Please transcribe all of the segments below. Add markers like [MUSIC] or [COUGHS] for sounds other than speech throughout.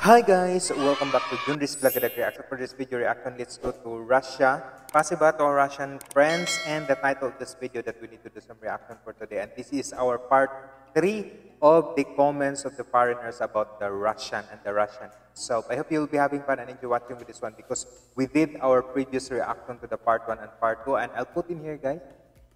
Hi guys, welcome back to Junris Blagadag Reaction. For this video reaction, let's go to Russia. Pasiba to our Russian friends and the title of this video that we need to do some reaction for today. And this is our part 3 of the comments of the foreigners about the Russian and the Russian itself. I hope you'll be having fun and enjoy watching with this one because we did our previous reaction to the part 1 and part 2 and I'll put in here guys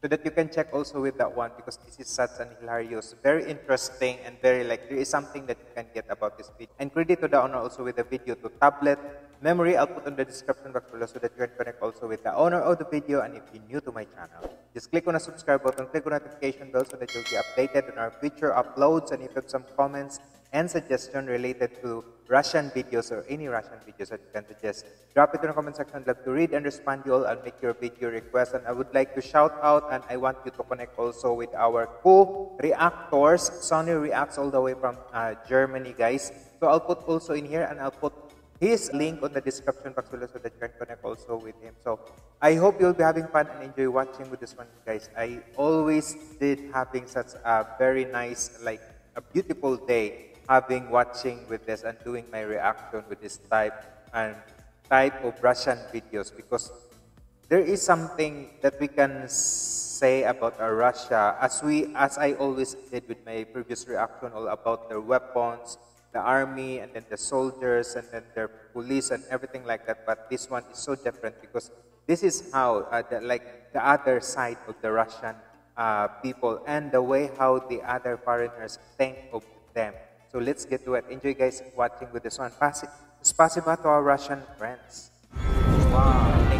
so that you can check also with that one because this is such an hilarious, very interesting and very like there is something that you can get about this video. And credit to the owner also with the video to tablet memory. I'll put on the description box below so that you can connect also with the owner of the video. And if you're new to my channel, just click on the subscribe button, click on the notification bell so that you'll be updated on our future uploads. And if you have some comments and suggestion related to Russian videos or any Russian videos that you can suggest, drop it in the comment section. I'd love to read and respond you all and make your video request. And I would like to shout out and I want you to connect also with our co-reactors. Sony reacts all the way from uh, Germany, guys. So I'll put also in here and I'll put his link on the description box below so that you can connect also with him. So I hope you'll be having fun and enjoy watching with this one, guys. I always did having such a very nice, like a beautiful day having watching with this and doing my reaction with this type and type of Russian videos because there is something that we can say about Russia. As we as I always did with my previous reaction all about their weapons, the army and then the soldiers and then their police and everything like that. But this one is so different because this is how uh, the, like the other side of the Russian uh, people and the way how the other foreigners think of them so let's get to it. Enjoy guys watching with this one. Pass it, Spasiba to our Russian friends. Wow,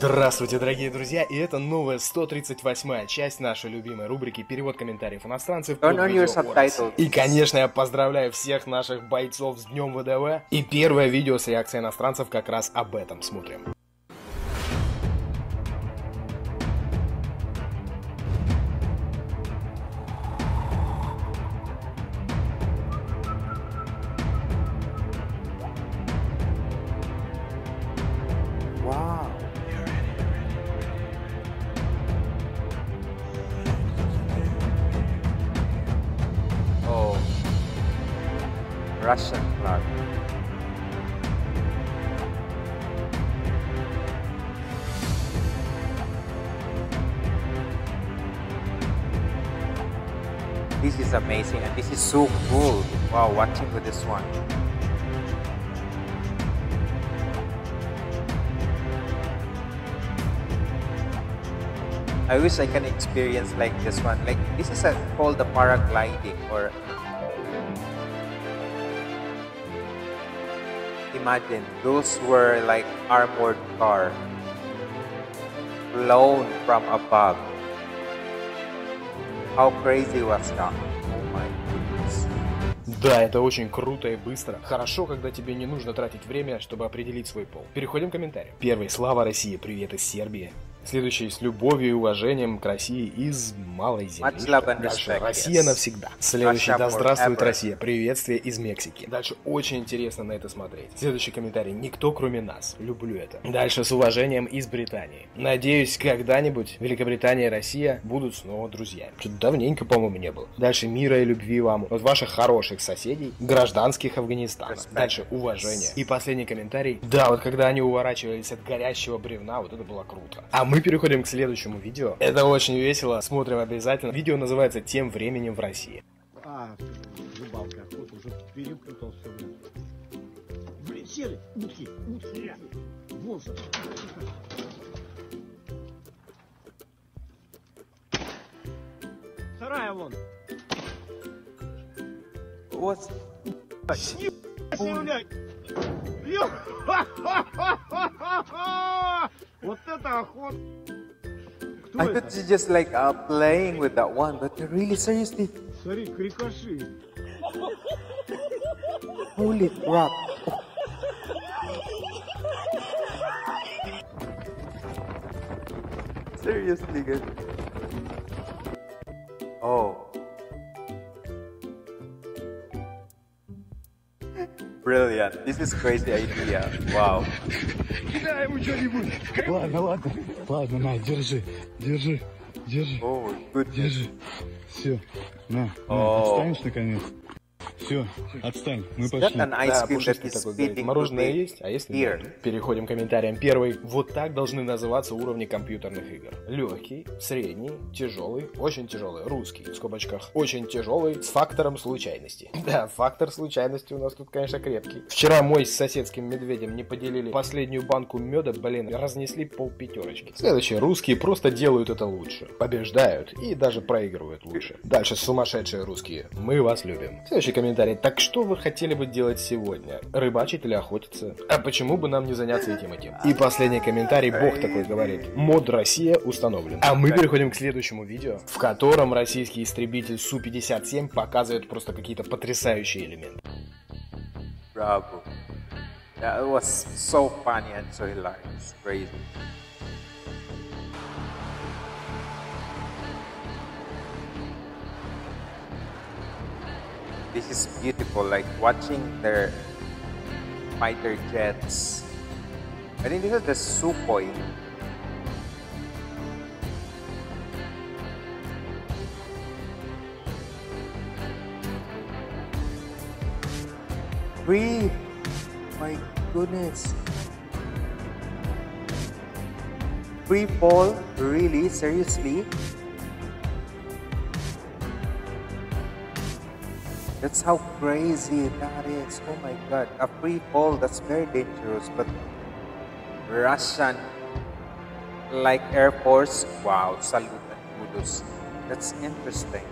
Здравствуйте, дорогие друзья, и это новая 138-я часть нашей любимой рубрики «Перевод комментариев иностранцев» И, конечно, я поздравляю всех наших бойцов с Днем ВДВ. И первое видео с реакцией иностранцев как раз об этом смотрим. Russian flag. This is amazing and this is so cool. Wow, watching with this one. I wish I can experience like this one. Like this is a, called the paragliding or Imagine, those were like armored car flown from above. How crazy was that? Oh. Да, это очень круто и быстро. Хорошо, когда тебе не нужно тратить время, чтобы определить свой пол. Переходим к комментариям. Первый. Слава России. Привет из Сербии. Следующий с любовью и уважением к России из малой земли. Дальше Россия навсегда. Следующий да здравствует Россия. Приветствие из Мексики. Дальше очень интересно на это смотреть. Следующий комментарий. Никто кроме нас. Люблю это. Дальше с уважением из Британии. Надеюсь, когда-нибудь Великобритания и Россия будут снова друзьями. Что-то давненько, по-моему, не было. Дальше мира и любви вам от ваших хороших соседей, гражданских Афганистана. Дальше уважение. И последний комментарий. Да, вот когда они уворачивались от горящего бревна, вот это было круто. А мы переходим к следующему видео. Это очень весело, смотрим обязательно. Видео называется «Тем временем в России». А, рыбалка, вот уже перепутал все. Блин, серый, утки, утки, вон Сарая вон. Вот. Блядь. [LAUGHS] Вот это охота! I thought it's just like uh, playing with that one, but really seriously. Смотри, крикоши. Holy crap. Seriously, guys. Oh. Brilliant. This is crazy idea. Wow. Кидай ему что-нибудь. Ладно, ладно. Ладно, на, держи. Держи. Держи. Oh, goodness. Держи. Все. На, О. на, отстанешь наконец. Все, отстань. Мы пошли. Да, пушистый такой говорит. Мороженое есть, а если нет? Переходим к комментариям. Первый. Вот так должны называться уровни компьютерных игр. Легкий, средний, тяжелый, очень тяжелый, русский, в скобочках, очень тяжелый, с фактором случайности. [LAUGHS] Да, фактор случайности у нас тут, конечно, крепкий. Вчера мой с соседским медведем не поделили последнюю банку меда, блин, разнесли пол пятерочки. Следующие. Русские просто делают это лучше. Побеждают и даже проигрывают лучше. Дальше сумасшедшие русские. Мы вас любим. Следующий комментарий. Так что вы хотели бы делать сегодня? Рыбачить или охотиться? А почему бы нам не заняться этим этим? И последний комментарий. Бог такой говорит. Мод Россия установлен. А мы переходим к следующему видео, в котором российский истребитель Су-57 показывает просто какие-то потрясающие элементы. Bravo. That was so funny and so hilarious. Crazy. This is beautiful, like watching their fighter jets. I think this is the Sukhoi. Free! My goodness. Free fall? Really? Seriously? That's how crazy that is. Oh my god. A free fall, that's very dangerous. But Russian, like Air Force, wow, salute and kudos. That's interesting.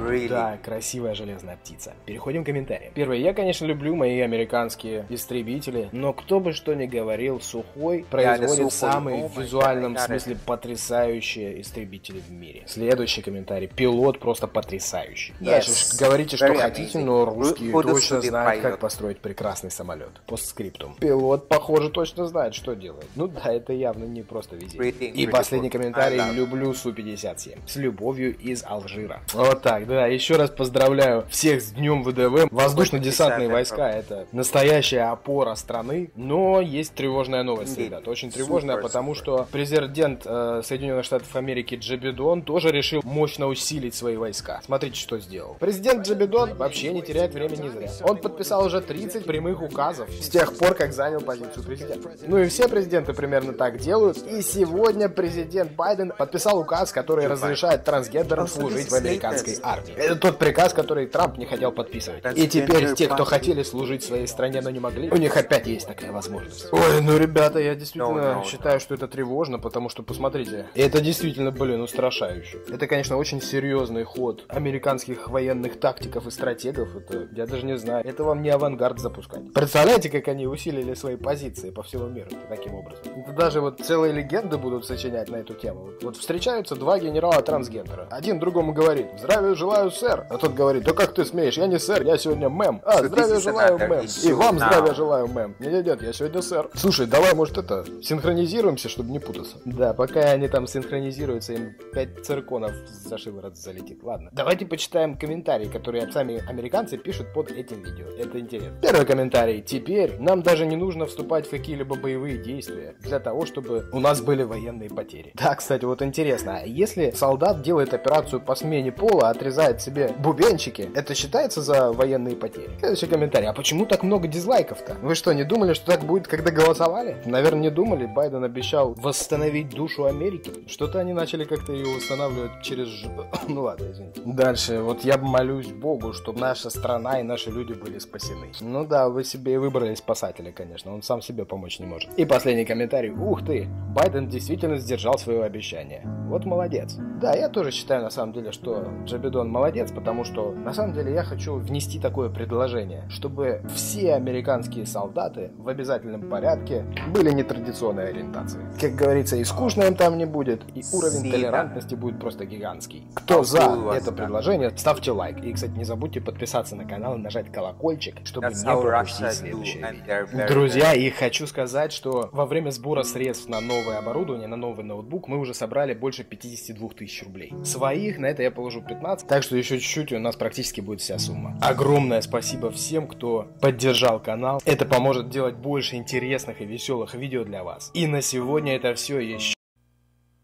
Really. Да, красивая железная птица. Переходим к комментариям. Первое, я, конечно, люблю мои американские истребители, но кто бы что ни говорил, Сухой производит Sukhoi. самые в визуальном God, смысле потрясающие истребители в мире. Следующий комментарий. Пилот просто потрясающий. Yes. Дальше говорите, что Very хотите, amazing. но русские to точно знают, как построить прекрасный самолет. Постскриптум. Пилот, похоже, точно знает, что делает. Ну да, это явно не просто. Pretty И последний комментарий. Люблю Су-57. С любовью из Алжира. Вот так, да. Еще раз поздравляю всех с Днем ВДВ. Воздушно-десантные Ой, войска — это настоящая опора страны. Но есть тревожная новость, Indeed. ребят. Очень тревожная, потому что президент э, Соединенных Штатов Америки Джебедон тоже решил мощно усилить свои войска. Смотрите, что сделал. Президент Джебедон вообще не теряет времени зря. Он подписал уже 30 прямых указов с тех пор, как занял позицию президента. Ну и все президенты примерно так делают. И сегодня президент Байден подписал указ, который разрешает трансгендерам служить в американской армии. Это тот приказ, который Трамп не хотел подписывать. И теперь те, кто хотели служить своей стране, но не могли, у них опять есть такая возможность. Ой, ну ребята, я действительно No, no, считаю, что это тревожно, потому что, посмотрите, это действительно, блин, устрашающе. Это, конечно, очень серьезный ход американских военных тактиков и стратегов. Это, я даже не знаю, это вам не авангард запускать. Представляете, как они усилили свои позиции по всему миру таким образом? Это даже вот целые легенды будут сочинять на эту тему. Вот, вот встречаются два генерала трансгендера. Один другому говорит, здравия желаю, сэр. А тот говорит, да как ты смеешь, я не сэр, я сегодня мэм. А, здравия желаю, мэм. И вам здравия желаю, мэм. Нет, нет, я сегодня сэр. Слушай, давай, может, это, синхронизируемся, чтобы не путаться. Да, пока они там синхронизируются, им 5 цирконов за шиворот залетит. Ладно. Давайте почитаем комментарии, которые сами американцы пишут под этим видео. Это интересно. Первый комментарий. Теперь нам даже не нужно вступать в какие-либо боевые действия для того, чтобы у нас были военные потери. Да, кстати, вот интересно, а если солдат делает операцию по смене пола, отрезает себе бубенчики, это считается за военные потери? Следующий комментарий. А почему так много дизлайков-то? Вы что, не думали, что так будет, когда голосовали? Наверное, не думали. Байден обещал восстановить душу Америки. Что-то они начали как-то ее восстанавливать через... [COUGHS] Ну ладно, извините. Дальше. Вот я молюсь Богу, чтобы наша страна и наши люди были спасены. Ну да, вы себе и выбрали спасателя, конечно. Он сам себе помочь не может. И последний комментарий. Ух ты! Байден действительно сдержал свое обещание. Вот молодец. Да, я тоже считаю на самом деле, что Джабидон молодец, потому что на самом деле я хочу внести такое предложение, чтобы все американские солдаты в обязательном порядке были нетрадиционной ориентации. Как говорится, и скучно им там не будет, и уровень Сильно. толерантности будет просто гигантский. Кто за это предложение, ставьте лайк. И, кстати, не забудьте подписаться на канал и нажать колокольчик, чтобы That's не пропустить следующее видео. Друзья, и хочу сказать, что во время сбора средств на новое оборудование, на новый ноутбук мы уже собрали больше 52 тысяч рублей. Своих на это я положу 15, так что еще чуть-чуть и у нас практически будет вся сумма. Огромное спасибо всем, кто поддержал канал. Это поможет делать больше интересных и веселых видео для вас. И на сегодня это все. Еще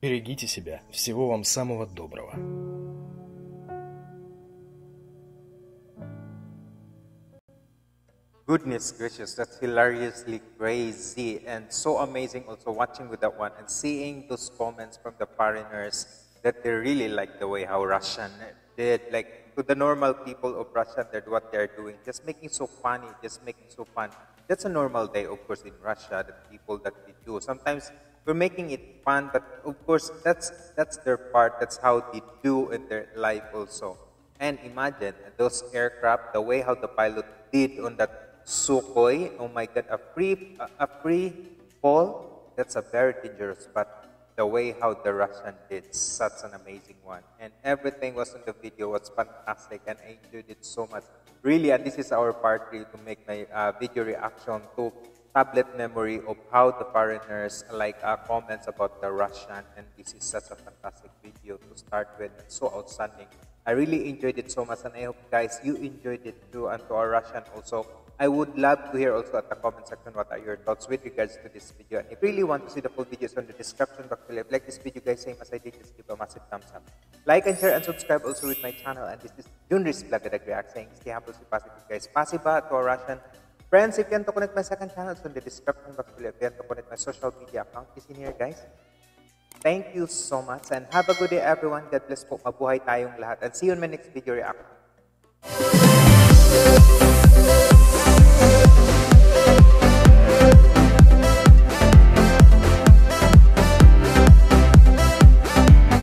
берегите себя. Всего вам самого доброго. Goodness gracious, that's hilariously crazy and so amazing also watching with that one and seeing those comments from the foreigners that they really like the way how Russian did, like to the normal people of Russia, that what they're doing, just making so funny, just making so fun. That's a normal day, of course, in Russia, the people that we do. Sometimes we're making it fun, but of course, that's, that's their part, that's how they do in their life also. And imagine those aircraft, the way how the pilot did on that Sukhoi. Oh my God, a free, a, free fall. That's a very dangerous. But the way how the Russian did, such an amazing one, and everything was in the video was fantastic, and I enjoyed it so much. Really, and this is our part three to make my uh, video reaction to tablet memory of how the foreigners like uh, comments about the Russian, and this is such a fantastic video to start with, and so outstanding. I really enjoyed it so much, and I hope guys you enjoyed it too, and to our Russian also. I would love to hear also at the comment section what are your thoughts with regards to this video. And if you really want to see the full videos on the description box below, like this video guys, same as I did, just give a massive thumbs up. Like and share and subscribe also with my channel. And this is Junris at React saying stay humble, stay positive guys. Pasiba to our Russian friends. If you want to connect my second channel, it's on the description box below. If you want to connect my social media account, is in here guys. Thank you so much and have a good day everyone. God bless po. Mabuhay tayong lahat. And see you in my next video reaction.